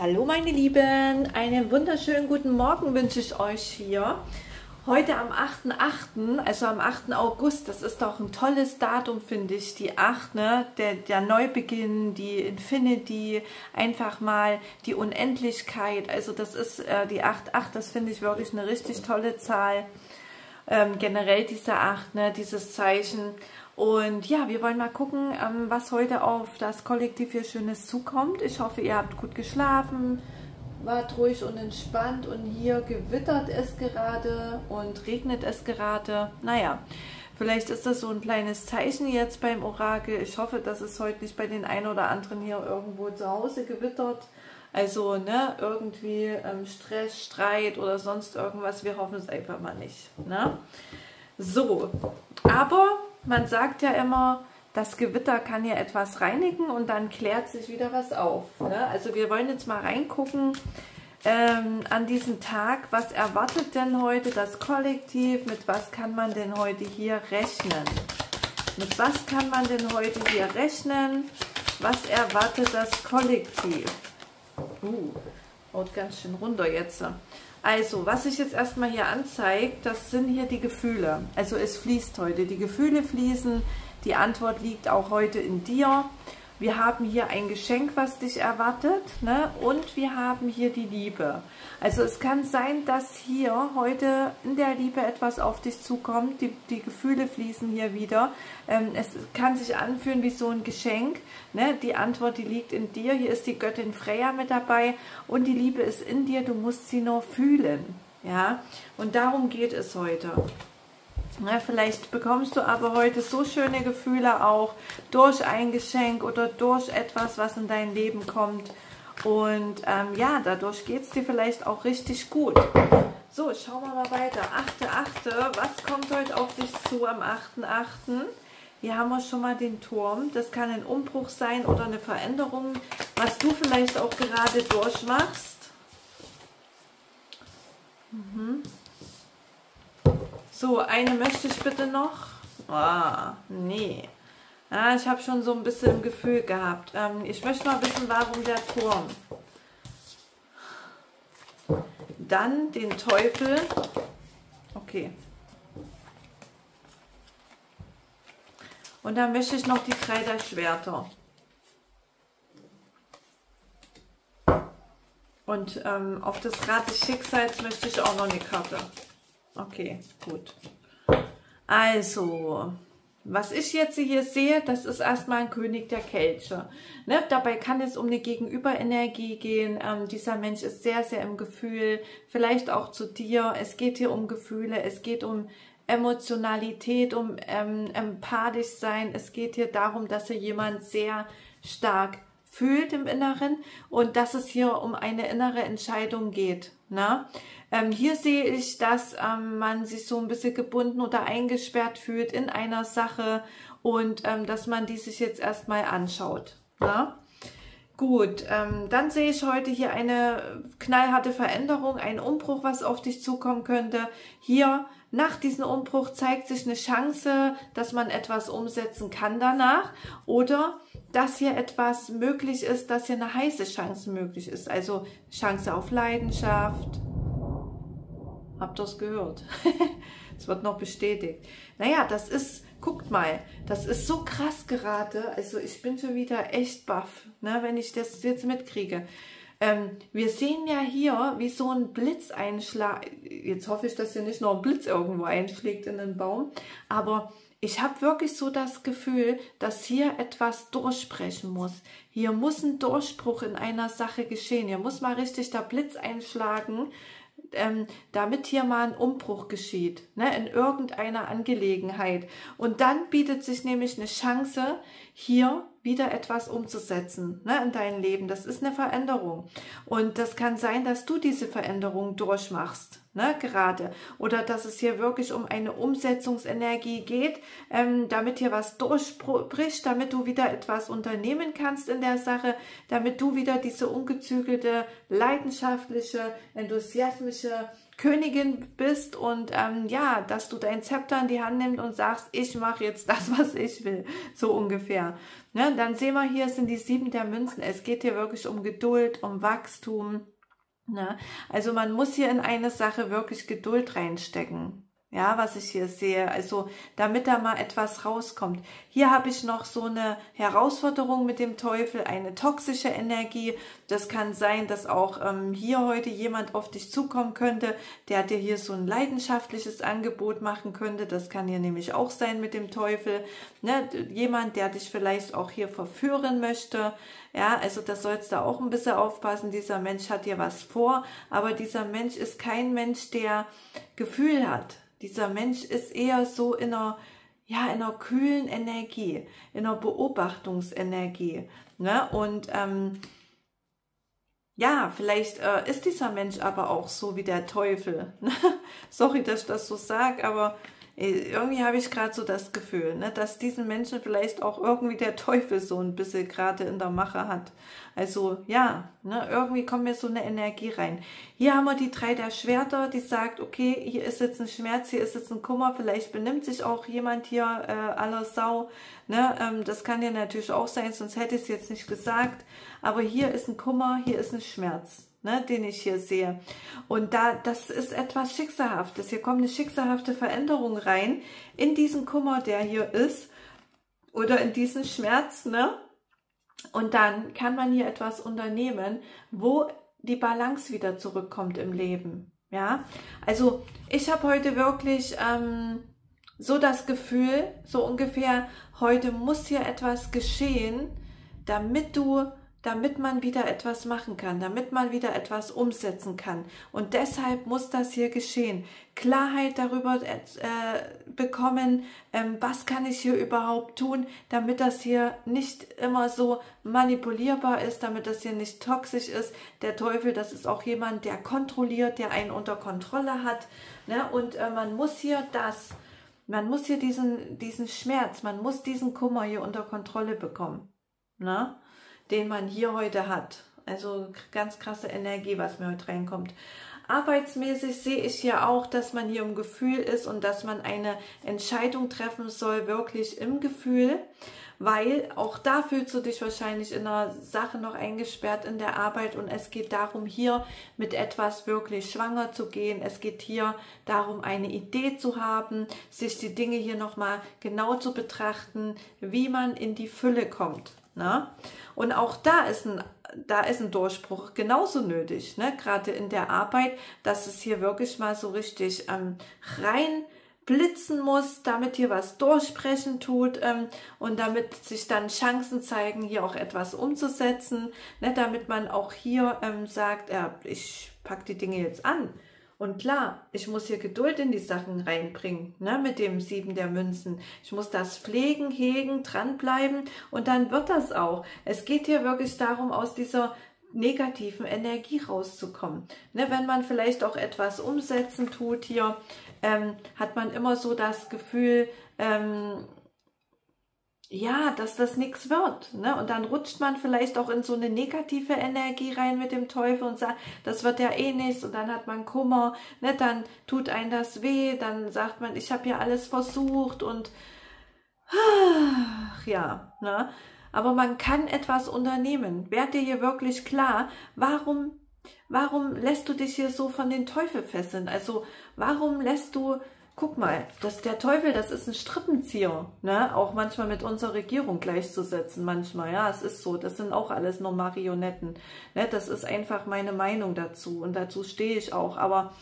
Hallo meine Lieben, einen wunderschönen guten Morgen wünsche ich euch hier. Heute am 8.8., also am 8. August, das ist doch ein tolles Datum, finde ich, die 8, ne? der, der Neubeginn, die Infinity, einfach mal die Unendlichkeit, also das ist äh, die 8.8, das finde ich wirklich eine richtig tolle Zahl. Ähm, generell diese 8, ne? dieses Zeichen. Und ja, wir wollen mal gucken, ähm, was heute auf das Kollektiv hier Schönes zukommt. Ich hoffe, ihr habt gut geschlafen, wart ruhig und entspannt und hier gewittert es gerade und regnet es gerade. Naja, vielleicht ist das so ein kleines Zeichen jetzt beim Orakel. Ich hoffe, dass es heute nicht bei den einen oder anderen hier irgendwo zu Hause gewittert. Also, ne, irgendwie ähm, Stress, Streit oder sonst irgendwas. Wir hoffen es einfach mal nicht. Ne? So, aber man sagt ja immer, das Gewitter kann ja etwas reinigen und dann klärt sich wieder was auf. Ne? Also wir wollen jetzt mal reingucken ähm, an diesem Tag, was erwartet denn heute das Kollektiv, mit was kann man denn heute hier rechnen? Mit was kann man denn heute hier rechnen? Was erwartet das Kollektiv? Uh, haut ganz schön runter jetzt. Also, was sich jetzt erstmal hier anzeigt, das sind hier die Gefühle. Also es fließt heute, die Gefühle fließen, die Antwort liegt auch heute in dir. Wir haben hier ein Geschenk, was dich erwartet ne? und wir haben hier die Liebe. Also es kann sein, dass hier heute in der Liebe etwas auf dich zukommt. Die, die Gefühle fließen hier wieder. Ähm, es kann sich anfühlen wie so ein Geschenk. Ne? Die Antwort, die liegt in dir. Hier ist die Göttin Freya mit dabei und die Liebe ist in dir. Du musst sie nur fühlen. Ja, und darum geht es heute. Ja, vielleicht bekommst du aber heute so schöne Gefühle auch durch ein Geschenk oder durch etwas, was in dein Leben kommt. Und ähm, ja, dadurch geht es dir vielleicht auch richtig gut. So, schauen wir mal weiter. 8.8. Was kommt heute auf dich zu am 8.8.? Hier haben wir schon mal den Turm. Das kann ein Umbruch sein oder eine Veränderung, was du vielleicht auch gerade durchmachst. Mhm. So, eine möchte ich bitte noch. Ah, nee. Ja, ich habe schon so ein bisschen im Gefühl gehabt. Ähm, ich möchte mal wissen, warum der Turm. Dann den Teufel. Okay. Und dann möchte ich noch die drei der Schwerter. Und ähm, auf das Rad des Schicksals möchte ich auch noch eine Karte. Okay, gut. Also, was ich jetzt hier sehe, das ist erstmal ein König der Kelche. Ne? Dabei kann es um eine Gegenüberenergie gehen. Ähm, dieser Mensch ist sehr, sehr im Gefühl, vielleicht auch zu dir. Es geht hier um Gefühle, es geht um Emotionalität, um ähm, empathisch sein. Es geht hier darum, dass er jemand sehr stark fühlt im Inneren und dass es hier um eine innere Entscheidung geht. Ne? Ähm, hier sehe ich, dass ähm, man sich so ein bisschen gebunden oder eingesperrt fühlt in einer Sache und ähm, dass man die sich jetzt erstmal anschaut. Ne? Gut, ähm, dann sehe ich heute hier eine knallharte Veränderung, ein Umbruch, was auf dich zukommen könnte. Hier nach diesem Umbruch zeigt sich eine Chance, dass man etwas umsetzen kann danach oder dass hier etwas möglich ist, dass hier eine heiße Chance möglich ist. Also Chance auf Leidenschaft. Habt ihr es gehört? Es wird noch bestätigt. Naja, das ist, guckt mal, das ist so krass gerade. Also ich bin schon wieder echt baff, ne, wenn ich das jetzt mitkriege. Ähm, wir sehen ja hier, wie so ein Blitz einschlägt. Jetzt hoffe ich, dass hier nicht noch ein Blitz irgendwo einschlägt in den Baum. Aber ich habe wirklich so das Gefühl, dass hier etwas durchbrechen muss. Hier muss ein Durchbruch in einer Sache geschehen. Hier muss mal richtig der Blitz einschlagen, ähm, damit hier mal ein Umbruch geschieht, ne, in irgendeiner Angelegenheit. Und dann bietet sich nämlich eine Chance, hier wieder etwas umzusetzen ne, in dein Leben. Das ist eine Veränderung. Und das kann sein, dass du diese Veränderung durchmachst, ne, gerade. Oder dass es hier wirklich um eine Umsetzungsenergie geht, ähm, damit hier was durchbricht, damit du wieder etwas unternehmen kannst in der Sache, damit du wieder diese ungezügelte, leidenschaftliche, enthusiastische, Königin bist und ähm, ja, dass du dein Zepter in die Hand nimmst und sagst, ich mache jetzt das, was ich will, so ungefähr. Ne? Dann sehen wir hier sind die sieben der Münzen. Es geht hier wirklich um Geduld, um Wachstum. Ne? Also man muss hier in eine Sache wirklich Geduld reinstecken ja, was ich hier sehe. Also damit da mal etwas rauskommt. Hier habe ich noch so eine Herausforderung mit dem Teufel, eine toxische Energie. Das kann sein, dass auch ähm, hier heute jemand auf dich zukommen könnte, der dir hier so ein leidenschaftliches Angebot machen könnte. Das kann hier nämlich auch sein mit dem Teufel. Ne? Jemand, der dich vielleicht auch hier verführen möchte. Ja, also das sollst du auch ein bisschen aufpassen. Dieser Mensch hat dir was vor, aber dieser Mensch ist kein Mensch, der Gefühl hat. Dieser Mensch ist eher so in einer, ja, in einer kühlen Energie, in einer Beobachtungsenergie. Ne? Und ähm, ja, vielleicht äh, ist dieser Mensch aber auch so wie der Teufel. Sorry, dass ich das so sage, aber irgendwie habe ich gerade so das Gefühl, ne, dass diesen Menschen vielleicht auch irgendwie der Teufel so ein bisschen gerade in der Mache hat. Also ja, ne, irgendwie kommt mir so eine Energie rein. Hier haben wir die drei der Schwerter, die sagt, okay, hier ist jetzt ein Schmerz, hier ist jetzt ein Kummer, vielleicht benimmt sich auch jemand hier äh, aller Sau. Ne, ähm, das kann ja natürlich auch sein, sonst hätte ich es jetzt nicht gesagt. Aber hier ist ein Kummer, hier ist ein Schmerz ne, den ich hier sehe. Und da, das ist etwas Schicksalhaftes. Hier kommt eine schicksalhafte Veränderung rein in diesen Kummer, der hier ist, oder in diesen Schmerz, ne? Und dann kann man hier etwas unternehmen, wo die Balance wieder zurückkommt im Leben. Ja, also ich habe heute wirklich ähm, so das Gefühl, so ungefähr, heute muss hier etwas geschehen, damit du damit man wieder etwas machen kann, damit man wieder etwas umsetzen kann. Und deshalb muss das hier geschehen. Klarheit darüber äh, bekommen, ähm, was kann ich hier überhaupt tun, damit das hier nicht immer so manipulierbar ist, damit das hier nicht toxisch ist. Der Teufel, das ist auch jemand, der kontrolliert, der einen unter Kontrolle hat. Ne? Und äh, man muss hier das, man muss hier diesen, diesen Schmerz, man muss diesen Kummer hier unter Kontrolle bekommen. Ne? Den man hier heute hat. Also ganz krasse Energie, was mir heute reinkommt. Arbeitsmäßig sehe ich hier auch, dass man hier im Gefühl ist und dass man eine Entscheidung treffen soll, wirklich im Gefühl, weil auch da fühlst du dich wahrscheinlich in einer Sache noch eingesperrt in der Arbeit und es geht darum, hier mit etwas wirklich schwanger zu gehen. Es geht hier darum, eine Idee zu haben, sich die Dinge hier nochmal genau zu betrachten, wie man in die Fülle kommt. Ne? Und auch da ist ein, da ist ein Durchbruch genauso nötig, ne? gerade in der Arbeit, dass es hier wirklich mal so richtig ähm, rein blitzen muss, damit hier was durchbrechen tut ähm, und damit sich dann Chancen zeigen, hier auch etwas umzusetzen, ne? damit man auch hier ähm, sagt, ja, ich packe die Dinge jetzt an und klar, ich muss hier Geduld in die Sachen reinbringen, ne, mit dem Sieben der Münzen. Ich muss das pflegen, hegen, dranbleiben und dann wird das auch. Es geht hier wirklich darum, aus dieser negativen Energie rauszukommen. Ne, wenn man vielleicht auch etwas umsetzen tut hier, ähm, hat man immer so das Gefühl, ähm, ja, dass das nichts wird. Ne? Und dann rutscht man vielleicht auch in so eine negative Energie rein mit dem Teufel und sagt, das wird ja eh nichts und dann hat man Kummer, ne? dann tut einem das weh, dann sagt man, ich habe ja alles versucht und ach, ja, ne? aber man kann etwas unternehmen. Werd dir hier wirklich klar, warum, warum lässt du dich hier so von den Teufel fesseln? Also warum lässt du guck mal, das, der Teufel, das ist ein Strippenzieher, ne? auch manchmal mit unserer Regierung gleichzusetzen, manchmal, ja, es ist so, das sind auch alles nur Marionetten, ne? das ist einfach meine Meinung dazu und dazu stehe ich auch, aber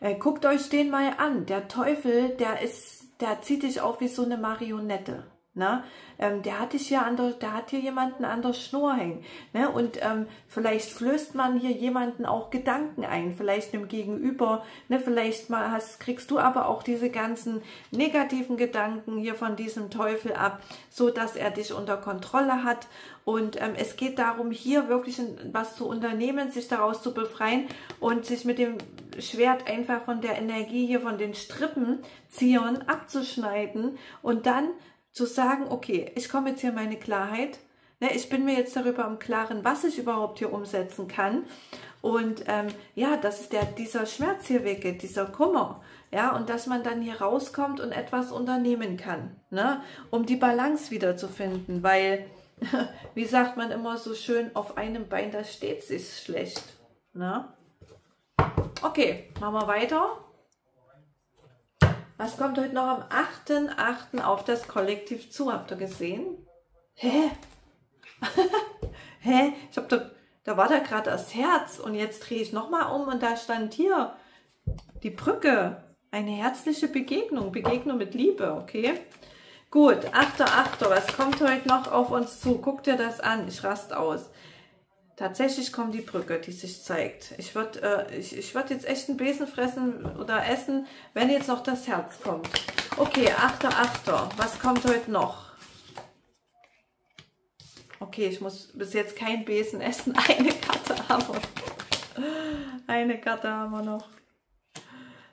äh, guckt euch den mal an, der Teufel, der ist, der zieht dich auf wie so eine Marionette, Ne? Ähm, der hat dich hier an der, hat hier jemanden an der Schnur hängen. Ne? Und ähm, vielleicht flößt man hier jemanden auch Gedanken ein, vielleicht einem Gegenüber. Ne? Vielleicht mal hast, kriegst du aber auch diese ganzen negativen Gedanken hier von diesem Teufel ab, so dass er dich unter Kontrolle hat. Und ähm, es geht darum, hier wirklich was zu unternehmen, sich daraus zu befreien und sich mit dem Schwert einfach von der Energie hier, von den Strippenziehern abzuschneiden und dann zu sagen, okay, ich komme jetzt hier in meine Klarheit, Ne, ich bin mir jetzt darüber im Klaren, was ich überhaupt hier umsetzen kann. Und ähm, ja, dass der, dieser Schmerz hier weggeht, dieser Kummer. Ja, und dass man dann hier rauskommt und etwas unternehmen kann, ne, um die Balance wieder zu finden. Weil, wie sagt man immer so schön, auf einem Bein, da steht sich schlecht. Ne? Okay, machen wir weiter. Was kommt heute noch am 8.8. auf das Kollektiv zu? Habt ihr gesehen? Hä? Hä? Ich hab doch, da war da gerade das Herz und jetzt drehe ich nochmal um und da stand hier die Brücke. Eine herzliche Begegnung, Begegnung mit Liebe, okay? Gut, 8.8. Was kommt heute noch auf uns zu? Guck dir das an, ich rast aus. Tatsächlich kommt die Brücke, die sich zeigt. Ich würde äh, ich, ich würd jetzt echt einen Besen fressen oder essen, wenn jetzt noch das Herz kommt. Okay, 8.8. Was kommt heute noch? Okay, ich muss bis jetzt kein Besen essen. Eine Karte haben wir. Eine Karte haben wir noch.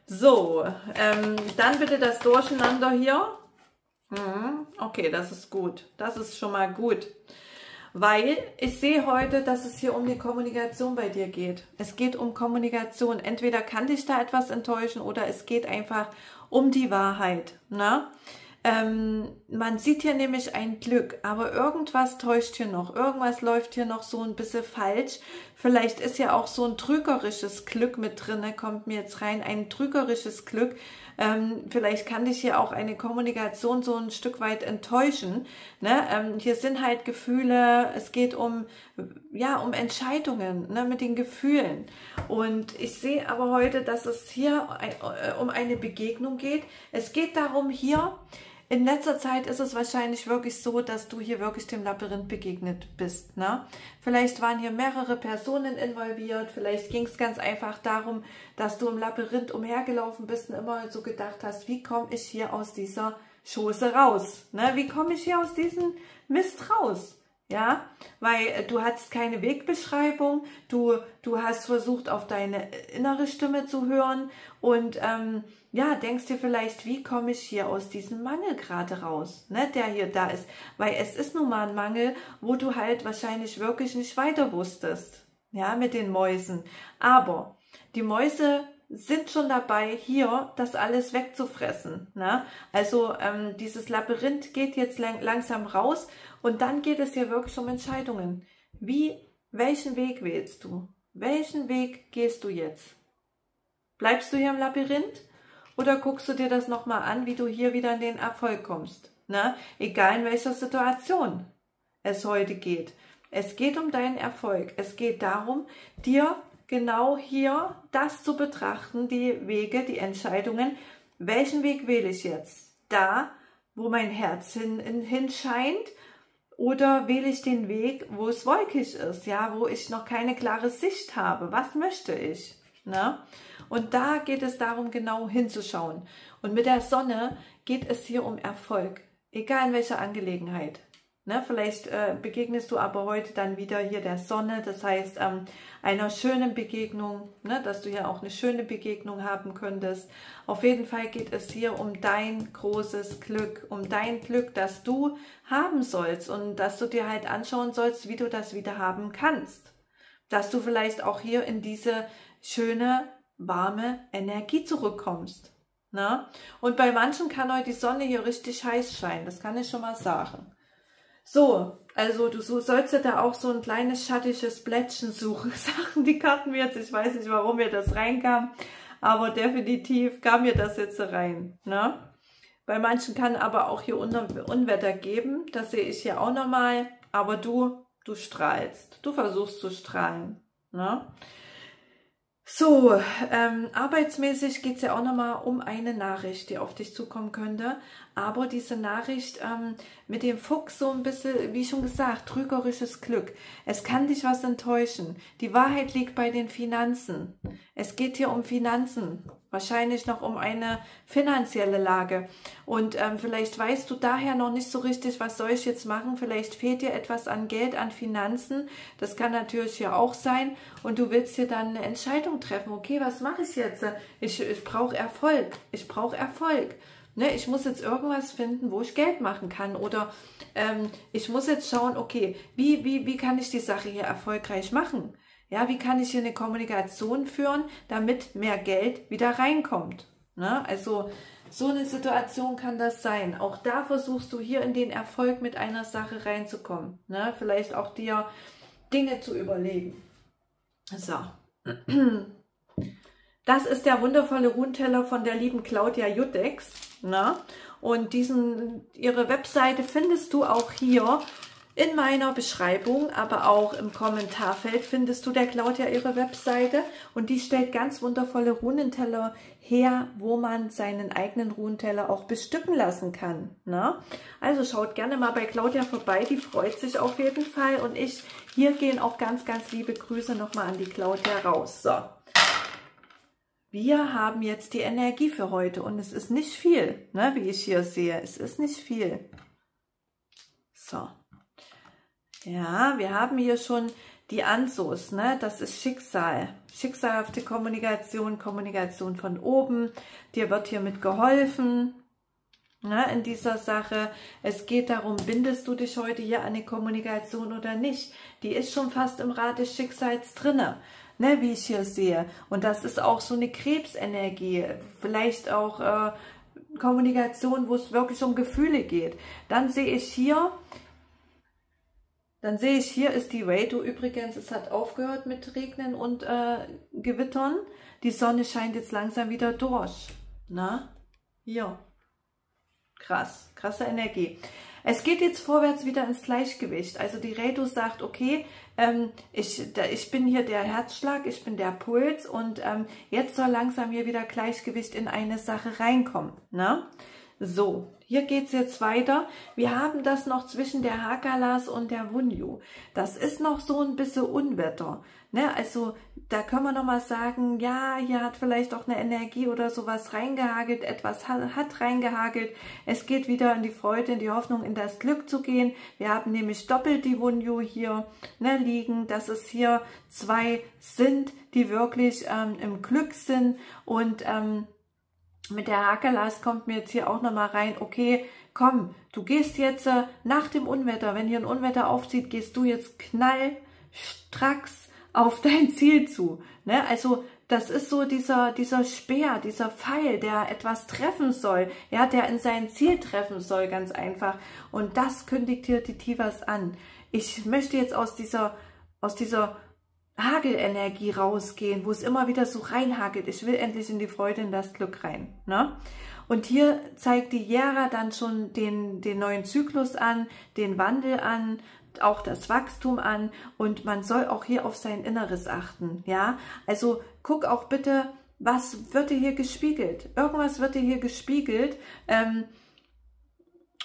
So, ähm, dann bitte das Durcheinander hier. Mhm, okay, das ist gut. Das ist schon mal gut. Weil ich sehe heute, dass es hier um die Kommunikation bei dir geht. Es geht um Kommunikation. Entweder kann dich da etwas enttäuschen oder es geht einfach um die Wahrheit. Ne? Ähm, man sieht hier nämlich ein Glück, aber irgendwas täuscht hier noch. Irgendwas läuft hier noch so ein bisschen falsch. Vielleicht ist ja auch so ein trügerisches Glück mit drin, kommt mir jetzt rein, ein trügerisches Glück. Ähm, vielleicht kann dich hier auch eine Kommunikation so ein Stück weit enttäuschen. Ne? Ähm, hier sind halt Gefühle, es geht um, ja, um Entscheidungen ne? mit den Gefühlen. Und ich sehe aber heute, dass es hier äh, um eine Begegnung geht. Es geht darum, hier in letzter Zeit ist es wahrscheinlich wirklich so, dass du hier wirklich dem Labyrinth begegnet bist. Ne? Vielleicht waren hier mehrere Personen involviert, vielleicht ging es ganz einfach darum, dass du im Labyrinth umhergelaufen bist und immer so gedacht hast, wie komme ich hier aus dieser Schoße raus? Ne? Wie komme ich hier aus diesem Mist raus? Ja, weil äh, du hattest keine Wegbeschreibung, du, du hast versucht, auf deine innere Stimme zu hören und ähm, ja, denkst dir vielleicht, wie komme ich hier aus diesem Mangel gerade raus, ne, der hier da ist. Weil es ist nun mal ein Mangel, wo du halt wahrscheinlich wirklich nicht weiter wusstest, ja, mit den Mäusen. Aber die Mäuse sind schon dabei, hier das alles wegzufressen. Ne? Also ähm, dieses Labyrinth geht jetzt lang langsam raus und dann geht es hier wirklich um Entscheidungen. Wie, welchen Weg wählst du? Welchen Weg gehst du jetzt? Bleibst du hier im Labyrinth oder guckst du dir das nochmal an, wie du hier wieder in den Erfolg kommst? Ne? Egal in welcher Situation es heute geht. Es geht um deinen Erfolg. Es geht darum, dir genau hier das zu betrachten, die Wege, die Entscheidungen. Welchen Weg wähle ich jetzt? Da, wo mein Herz hin, hin, hinscheint oder wähle ich den Weg, wo es wolkig ist, ja, wo ich noch keine klare Sicht habe? Was möchte ich? Ne? Und da geht es darum, genau hinzuschauen. Und mit der Sonne geht es hier um Erfolg, egal in welcher Angelegenheit. Ne, vielleicht äh, begegnest du aber heute dann wieder hier der Sonne, das heißt ähm, einer schönen Begegnung, ne, dass du ja auch eine schöne Begegnung haben könntest. Auf jeden Fall geht es hier um dein großes Glück, um dein Glück, das du haben sollst und dass du dir halt anschauen sollst, wie du das wieder haben kannst. Dass du vielleicht auch hier in diese schöne warme Energie zurückkommst. Ne? Und bei manchen kann heute die Sonne hier richtig heiß scheinen, das kann ich schon mal sagen. So, also du sollst ja da auch so ein kleines schattiges Blättchen suchen, sagen die Karten mir jetzt. Ich weiß nicht, warum mir das reinkam, aber definitiv kam mir das jetzt rein. Ne? Bei manchen kann aber auch hier Unwetter geben, das sehe ich hier auch nochmal, aber du, du strahlst, du versuchst zu strahlen. Ne? So, ähm, arbeitsmäßig geht es ja auch nochmal um eine Nachricht, die auf dich zukommen könnte. Aber diese Nachricht ähm, mit dem Fuchs so ein bisschen, wie schon gesagt, trügerisches Glück. Es kann dich was enttäuschen. Die Wahrheit liegt bei den Finanzen. Es geht hier um Finanzen wahrscheinlich noch um eine finanzielle Lage. Und ähm, vielleicht weißt du daher noch nicht so richtig, was soll ich jetzt machen. Vielleicht fehlt dir etwas an Geld, an Finanzen. Das kann natürlich hier auch sein. Und du willst hier dann eine Entscheidung treffen. Okay, was mache ich jetzt? Ich, ich brauche Erfolg. Ich brauche Erfolg. Ne, ich muss jetzt irgendwas finden, wo ich Geld machen kann. Oder ähm, ich muss jetzt schauen, okay, wie, wie, wie kann ich die Sache hier erfolgreich machen? Ja, wie kann ich hier eine Kommunikation führen, damit mehr Geld wieder reinkommt? Ne? Also so eine Situation kann das sein. Auch da versuchst du hier in den Erfolg mit einer Sache reinzukommen. Ne? Vielleicht auch dir Dinge zu überlegen. So. Das ist der wundervolle Runteller von der lieben Claudia Jutex. Ne? Und diesen, ihre Webseite findest du auch hier in meiner Beschreibung, aber auch im Kommentarfeld findest du der Claudia ihre Webseite und die stellt ganz wundervolle Runenteller her, wo man seinen eigenen Runenteller auch bestücken lassen kann. Ne? Also schaut gerne mal bei Claudia vorbei, die freut sich auf jeden Fall und ich, hier gehen auch ganz, ganz liebe Grüße nochmal an die Claudia raus. So. Wir haben jetzt die Energie für heute und es ist nicht viel, ne, wie ich hier sehe. Es ist nicht viel. So. Ja, wir haben hier schon die Ansos, ne? das ist Schicksal. Schicksalhafte Kommunikation, Kommunikation von oben. Dir wird hiermit geholfen ne, in dieser Sache. Es geht darum, bindest du dich heute hier an eine Kommunikation oder nicht. Die ist schon fast im Rad des Schicksals drinne, ne, wie ich hier sehe. Und das ist auch so eine Krebsenergie. Vielleicht auch äh, Kommunikation, wo es wirklich um Gefühle geht. Dann sehe ich hier dann sehe ich, hier ist die Rado übrigens, es hat aufgehört mit Regnen und äh, Gewittern. Die Sonne scheint jetzt langsam wieder durch. Na, hier. Krass, krasse Energie. Es geht jetzt vorwärts wieder ins Gleichgewicht. Also die Redo sagt, okay, ähm, ich, da, ich bin hier der Herzschlag, ich bin der Puls und ähm, jetzt soll langsam hier wieder Gleichgewicht in eine Sache reinkommen. Ne? So, hier geht's jetzt weiter. Wir haben das noch zwischen der Hakalas und der Wunju. Das ist noch so ein bisschen Unwetter. Ne? Also da können wir nochmal sagen, ja, hier hat vielleicht auch eine Energie oder sowas reingehagelt, etwas hat, reingehagelt. Es geht wieder in die Freude, in die Hoffnung, in das Glück zu gehen. Wir haben nämlich doppelt die Wunju hier ne, liegen, dass es hier zwei sind, die wirklich ähm, im Glück sind und ähm, mit der Hakelas kommt mir jetzt hier auch nochmal rein, okay, komm, du gehst jetzt äh, nach dem Unwetter, wenn hier ein Unwetter aufzieht, gehst du jetzt knallstracks auf dein Ziel zu. Ne? Also das ist so dieser, dieser Speer, dieser Pfeil, der etwas treffen soll, ja, der in sein Ziel treffen soll, ganz einfach. Und das kündigt hier die Tivas an. Ich möchte jetzt aus dieser, aus dieser Hagelenergie rausgehen, wo es immer wieder so reinhagelt. Ich will endlich in die Freude, in das Glück rein. Ne? Und hier zeigt die Jera dann schon den, den neuen Zyklus an, den Wandel an, auch das Wachstum an und man soll auch hier auf sein Inneres achten. Ja, also guck auch bitte, was wird dir hier gespiegelt? Irgendwas wird dir hier gespiegelt ähm,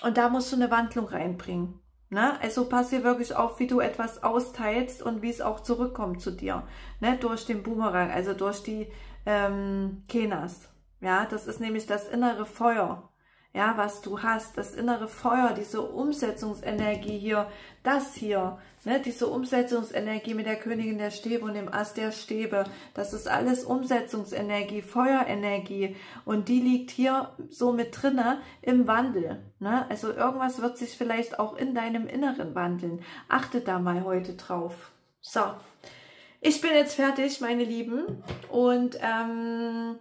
und da musst du eine Wandlung reinbringen. Ne? Also pass hier wirklich auf, wie du etwas austeilst und wie es auch zurückkommt zu dir. Ne? Durch den Boomerang, also durch die ähm, Kenas. Ja, das ist nämlich das innere Feuer ja, was du hast, das innere Feuer, diese Umsetzungsenergie hier, das hier, ne, diese Umsetzungsenergie mit der Königin der Stäbe und dem Ast der Stäbe, das ist alles Umsetzungsenergie, Feuerenergie und die liegt hier so mit drinne im Wandel, ne, also irgendwas wird sich vielleicht auch in deinem Inneren wandeln, achte da mal heute drauf. So, ich bin jetzt fertig, meine Lieben und ähm,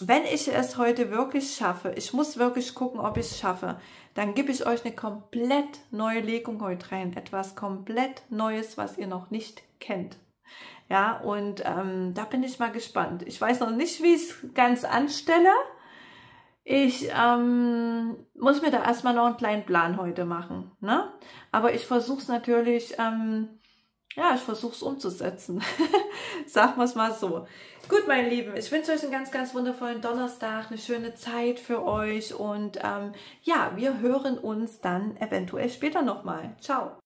wenn ich es heute wirklich schaffe, ich muss wirklich gucken, ob ich es schaffe, dann gebe ich euch eine komplett neue Legung heute rein. Etwas komplett Neues, was ihr noch nicht kennt. Ja, und ähm, da bin ich mal gespannt. Ich weiß noch nicht, wie ich es ganz anstelle. Ich ähm, muss mir da erstmal noch einen kleinen Plan heute machen. Ne? Aber ich versuche es natürlich ähm, ja, ich versuche es umzusetzen. Sagen wir es mal so. Gut, meine Lieben, ich wünsche euch einen ganz, ganz wundervollen Donnerstag, eine schöne Zeit für euch und ähm, ja, wir hören uns dann eventuell später nochmal. Ciao.